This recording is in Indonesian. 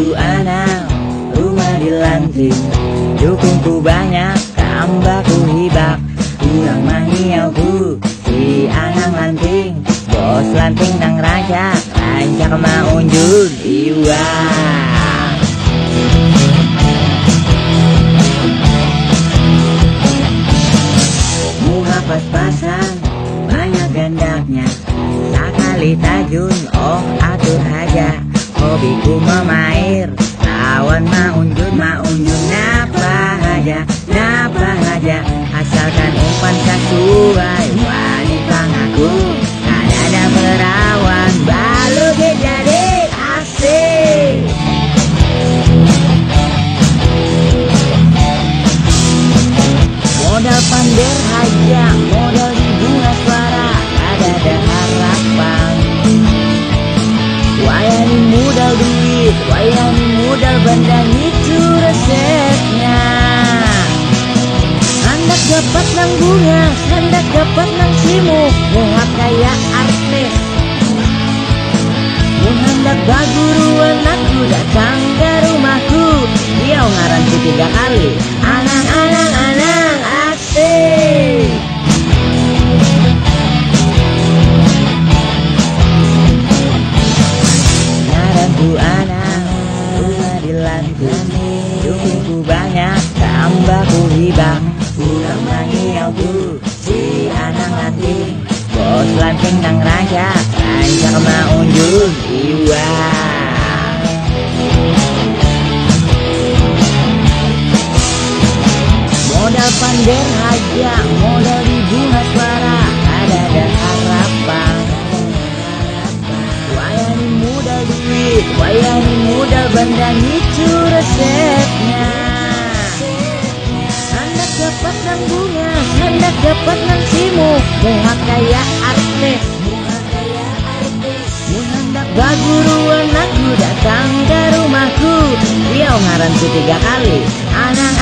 Ngaranku anak rumah di lanting Dukungku banyak tambahku hibak Kurang mangiau ku si anang lanting. Bos lanting nang raja Rancak maunjun iwa. Muha pas-pasan banyak gandaknya. Sekali tajun oh atur aja Hobiku memair. Lawan maunjun maunjun Napa aja Napa aja. Asalkan umpan sesuai Wanita ngaku dapat nang bunga Hendak dapat nang simu Muha kaya artis Hendak baguruan aku datang ke rumahku. Dia ngaranku tiga kali. Anang anang anang asik. Ngaranku anak rumah di lantai banyak tambahku hibang Kurang mangiauku si anak lanting Bos lanting nang raja Rancak maunjun iwa Modal pander aja Modal di bunga suara Ada ada harapan. Wayani modal duit Wayani modal bandang itu Hendak dapat nang simu Muha kaya hendak baguruan aku datang ke rumahku. Dia ngaranku tiga kali Anak